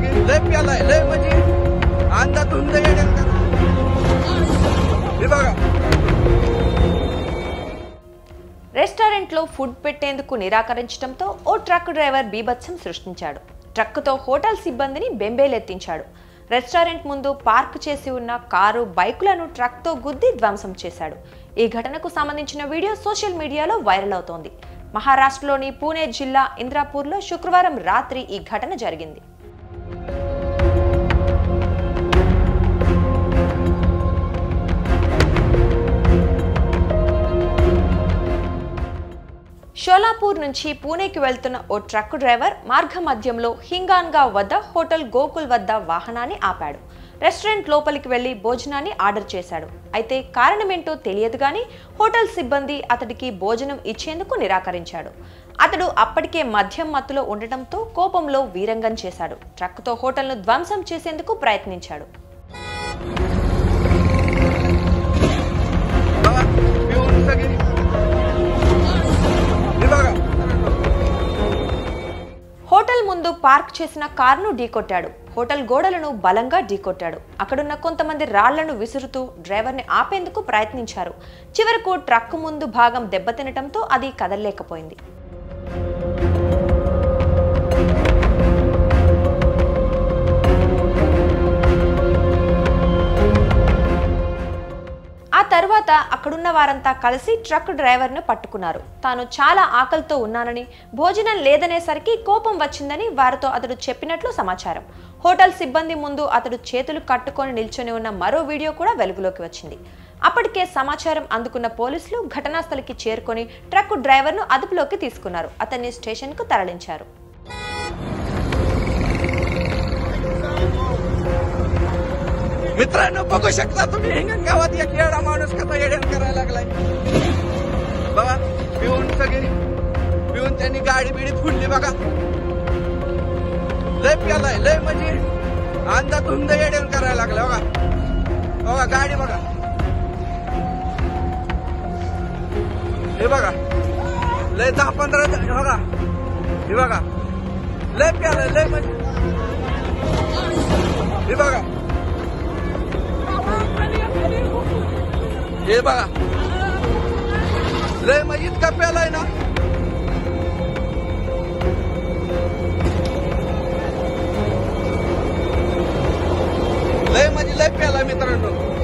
सगळी लय प्यालाय लय म्हणजे अंदाज धुंद येण्यात करा हे बघा రెస్టారెంట్లో ఫుడ్ పెట్టేందుకు నిరాకరించడంతో ఓ ట్రక్ డ్రైవర్ బీభత్సం సృష్టించాడు ట్రక్కుతో హోటల్ సిబ్బందిని బెంబేలెత్తించాడు రెస్టారెంట్ ముందు పార్క్ చేసి ఉన్న కారు బైకులను ట్రక్తో గుద్ది ధ్వంసం చేశాడు ఈ ఘటనకు సంబంధించిన వీడియో సోషల్ మీడియాలో వైరల్ అవుతోంది మహారాష్ట్రలోని పూణే జిల్లా ఇంద్రాపూర్లో శుక్రవారం రాత్రి ఈ ఘటన జరిగింది షోలాపూర్ నుంచి పూణేకి వెళ్తున్న ఓ ట్రక్ డ్రైవర్ మార్గ మధ్యంలో హింగాన్గా వద్ద హోటల్ గోకుల్ వద్ద వాహనాన్ని ఆపాడు. రెస్టారెంట్ లోపలికి వెళ్ళి భోజనాన్ని ఆర్డర్ చేశాడు. అయితే కారణమేంటో తెలియదు కానీ హోటల్ సిబ్బంది అతడికి భోజనం ఇచ్చేందుకు నిరాకరించాడు. అతడు అప్పటికే మద్యం మత్తులో ఉండటంతో కోపంలో వీరంగం చేశాడు. ట్రక్తో హోటల్ను ధ్వంసం చేసేందుకు ప్రయత్నించాడు. హోటల్ ముందు పార్క్ చేసిన కారును ఢీకొట్టాడు. హోటల్ గోడలను బలంగా ఢీకొట్టాడు. అక్కడున్న కొంతమంది రాళ్ళను విసురుతూ డ్రైవర్ని ఆపేందుకు ప్రయత్నించారు. చివరకు ట్రక్ ముందు భాగం దెబ్బతినటంతో అది కదలలేకపోయింది. తర్వాత అక్కడున్న వారంతా కలిసి ట్రక్ డ్రైవర్ను పట్టుకున్నారు తాను చాలా ఆకలితో ఉన్నానని భోజనం లేదనేసరికి కోపం వచ్చిందని వారితో అతడు చెప్పినట్లు సమాచారం హోటల్ సిబ్బంది ముందు అతడు చేతులు కట్టుకొని నిల్చొని ఉన్న మరో వీడియో కూడా వెలుగులోకి వచ్చింది అప్పటికే సమాచారం అందుకున్న పోలీసులు ఘటనా స్థలికి చేరుకొని ట్రక్ డ్రైవర్ను అదుపులోకి తీసుకున్నారు అతన్ని స్టేషన్కు తరలించారు मित्रांनो बघू शकता तुम्ही हिंगण गावात एक लागलाय बघा पिऊन त्यांनी गाडी बिडी फुडली बघा. लय प्यालाय, लय म्हणजे अंदाज धुंद येड्यान करायला लागलाय बघा. बघा गाडी बघा. हे बघा, लय दहा पंधरा बघा. हे बघा. लय प्यालाय, लय म्हणजे. हे बघा. लय मग इतका प्यालाय ना? लय म्हणजे लय प्याला मित्रांनो.